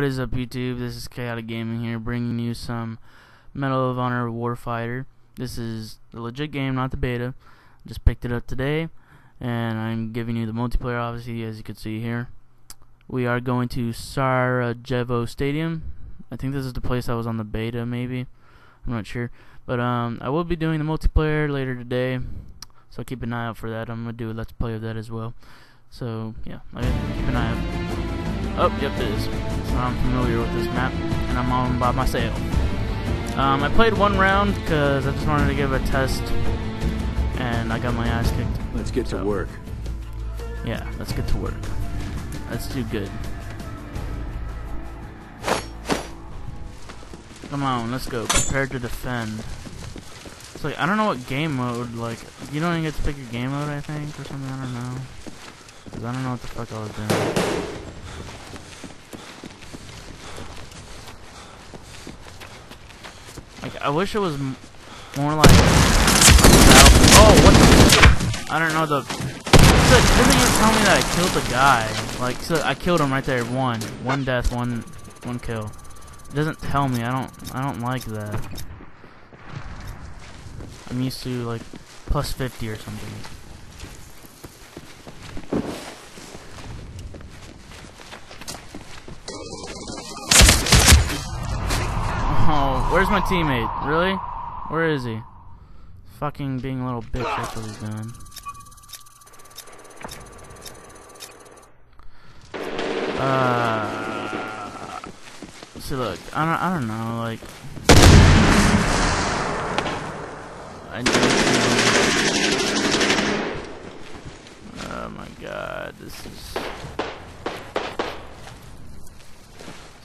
what is up YouTube? This is Khaotic Gaming here, bringing you some Medal of Honor Warfighter. This is the legit game, not the beta. Just picked it up today, and I'm giving you the multiplayer, obviously, as you can see here. We are going to Sarajevo Stadium. I think this is the place I was on the beta, maybe. I'm not sure. But um, I will be doing the multiplayer later today, so keep an eye out for that. I'm going to do a Let's Play of that as well. So, yeah, keep an eye out. Oh, yep, it is. So I'm familiar with this map, and I'm on by myself. Um, I played one round because I just wanted to give a test, and I got my ass kicked. Let's get so, to work. Yeah, let's get to work. Let's do good. Come on, let's go. Prepare to defend. It's like, I don't know what game mode, like, you don't even get to pick your game mode, I think, or something, I don't know. Because I don't know what the fuck I was doing. Like, I wish it was more like. Oh, what? The, I don't know the. It doesn't even tell me that I killed the guy. Like, so I killed him right there. One, one death, one, one kill. It doesn't tell me. I don't. I don't like that. I'm used to like plus 50 or something. Where's my teammate? Really? Where is he? Fucking being a little bitch, that's what he's doing. Uh, see, look, I don't, I don't know, like, I need to, oh my god, this is,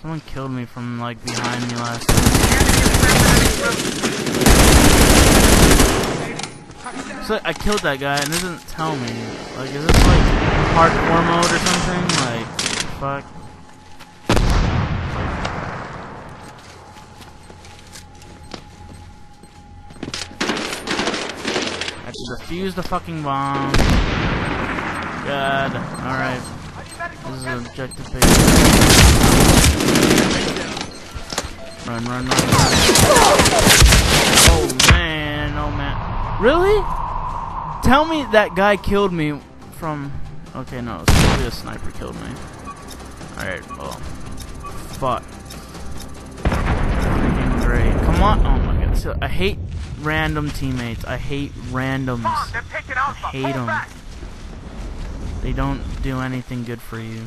Someone killed me from like behind me last time. So I killed that guy and it doesn't tell me. Like, is this like hardcore mode or something? Like, fuck. I just defuse the fucking bomb. God. Alright. This is an objective page. Run, run, run, run. Oh, man. Oh, man. Really? Tell me that guy killed me from... Okay, no. It's probably a sniper killed me. Alright, well. Fuck. great. Come on. Oh, my God. So, I hate random teammates. I hate randoms. I hate them. They don't do anything good for you.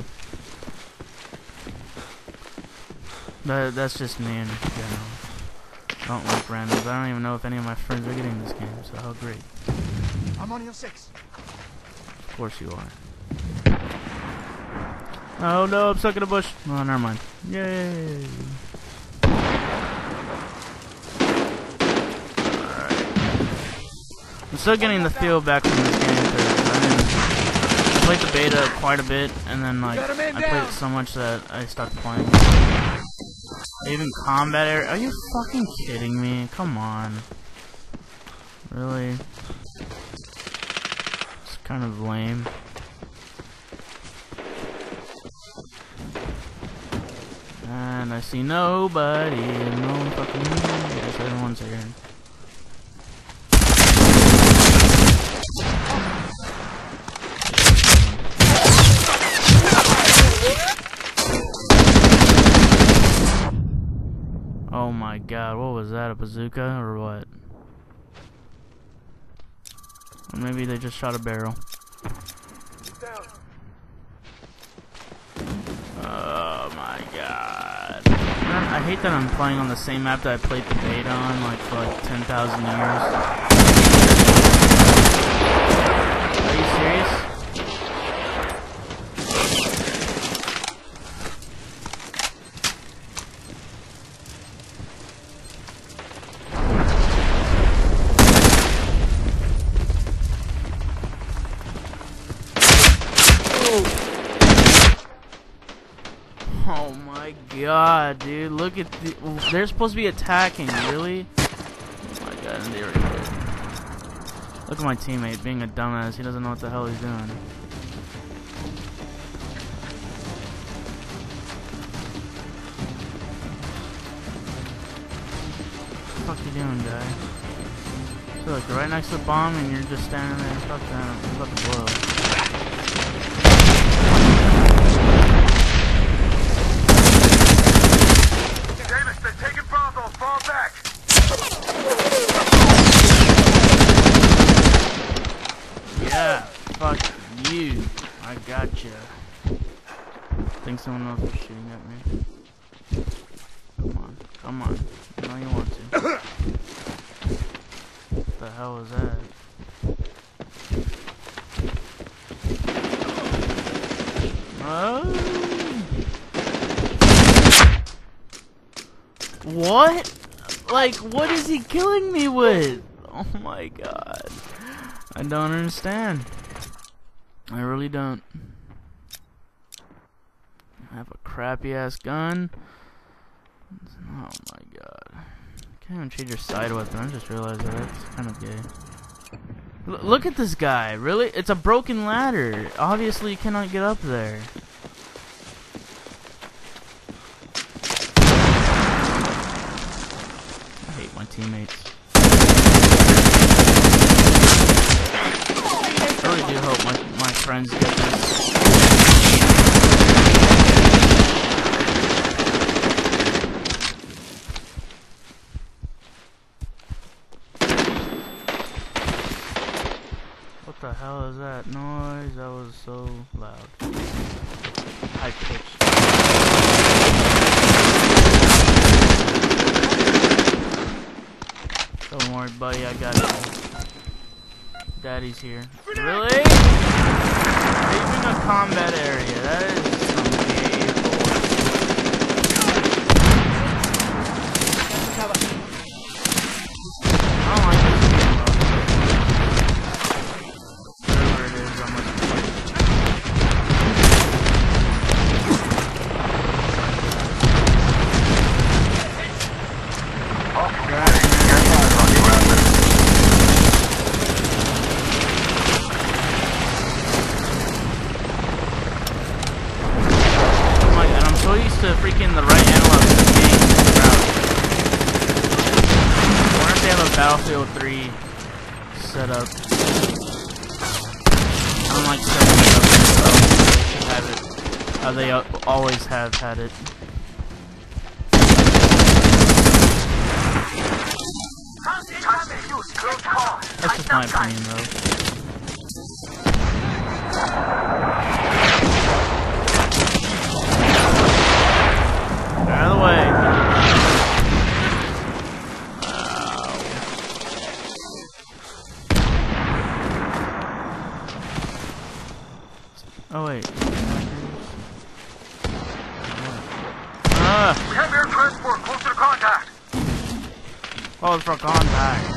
That, that's just me in general. I don't like randoms. I don't even know if any of my friends are getting this game, so how great. I'm on your six. Of course you are. Oh no, I'm stuck in a bush. Oh, never mind. Yay! I'm still getting the feel back from this game played the beta quite a bit, and then like I played it so much that I stopped playing. Even combat area? Are you fucking kidding me? Come on. Really? It's kind of lame. And I see nobody. No fucking. Yes, everyone's here. Oh my god, what was that, a bazooka or what? Or maybe they just shot a barrel. Oh my god. I hate that I'm playing on the same map that I played the beta on like for like 10,000 years. Are you serious? god, dude. Look at the... They're supposed to be attacking, really? Oh my god, and they already did. Look at my teammate being a dumbass. He doesn't know what the hell he's doing. What the fuck you doing, guy? So, look, right next to the bomb, and you're just standing there. Fuck that. I'm about to blow. I. Think someone else is shooting at me. Come on, come on. You know you want to. What the hell was that? Oh. What? Like, what is he killing me with? Oh my god. I don't understand. I really don't. Crappy ass gun. Oh my god. Can't even change your side weapon. I just realized that. That's kind of gay. L look at this guy. Really? It's a broken ladder. Obviously, you cannot get up there. I hate my teammates. I really do hope my, my friends get this. What the hell is that noise? That was so loud. High pitched. Don't worry, buddy, I got it. Daddy's here. Really? Leaving a combat area. That is to freaking the right analog to the game. I wonder if they have a Battlefield 3 setup. Unlike setting it up they should have it. How they always have had it. That's just my opinion though. Out of the way. Oh wait. Ah, We have air transport close to the contact. oh, for contact.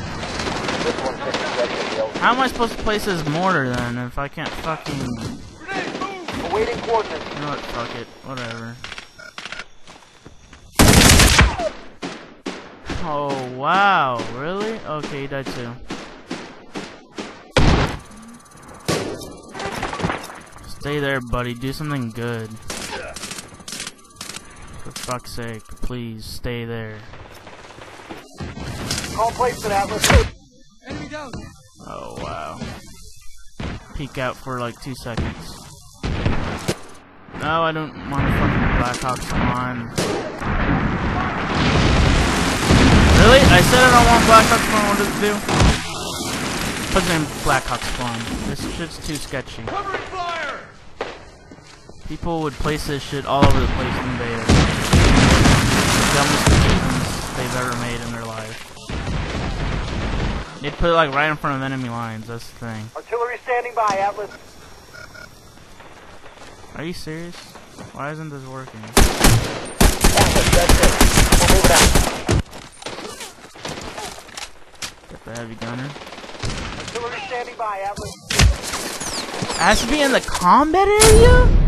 How am I supposed to place this mortar then if I can't fucking? You Awaiting coordinates. know what? Fuck it. Whatever. Oh wow, really? Okay, you died too. Stay there, buddy. Do something good. For fuck's sake, please stay there. Call placement, Atlas. Oh wow. Peek out for like two seconds. No, I don't want to fucking Blackhawk spawn. Really? I said I don't want Blackhawk spawn. What does it do? Put it in Blackhawk spawn. This shit's too sketchy. People would place this shit all over the place in beta. The dumbest decisions they've ever made in their life. They'd put it like right in front of enemy lines. That's the thing. Artillery standing by, Atlas. Are you serious? Why isn't this working? Atlas, that's it. We're moving out. Get the heavy gunner. Artillery standing by, Atlas. It has to be in the combat area?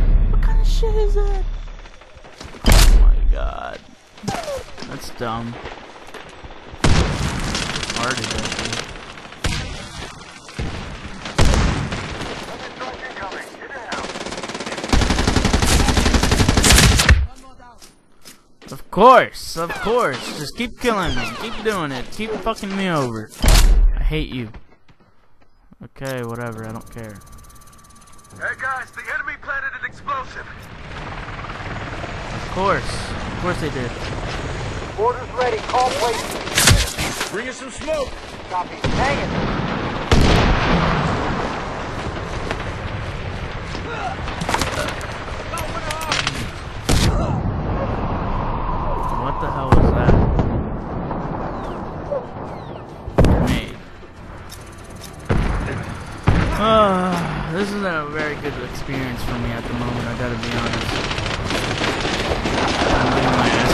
Shit is that? Oh my god. That's dumb. Hard. Of course, of course. Just keep killing me. Keep doing it. Keep fucking me over. I hate you. Okay, whatever. I don't care. Hey guys, the enemy planted an explosive. Of course. Of course they did. Orders ready. Call place. Bring us some smoke. Copy. Hang it. What the hell was that? Grenade. Ah, this isn't a very good experience for me at the moment, I gotta be honest. I'm getting my ass.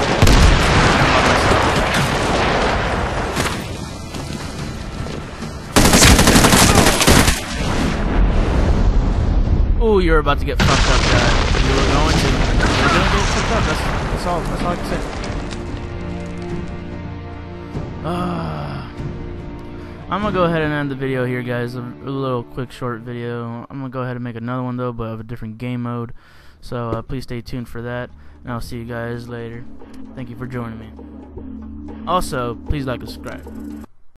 Ooh, you're about to get fucked up, guy. You were going to. You're gonna get fucked up. That's, that's all. That's all I can say. Ah. I'm gonna go ahead and end the video here, guys. A, a little quick, short video. I'm gonna go ahead and make another one though, but of a different game mode. So uh, please stay tuned for that, and I'll see you guys later. Thank you for joining me. Also, please like and subscribe.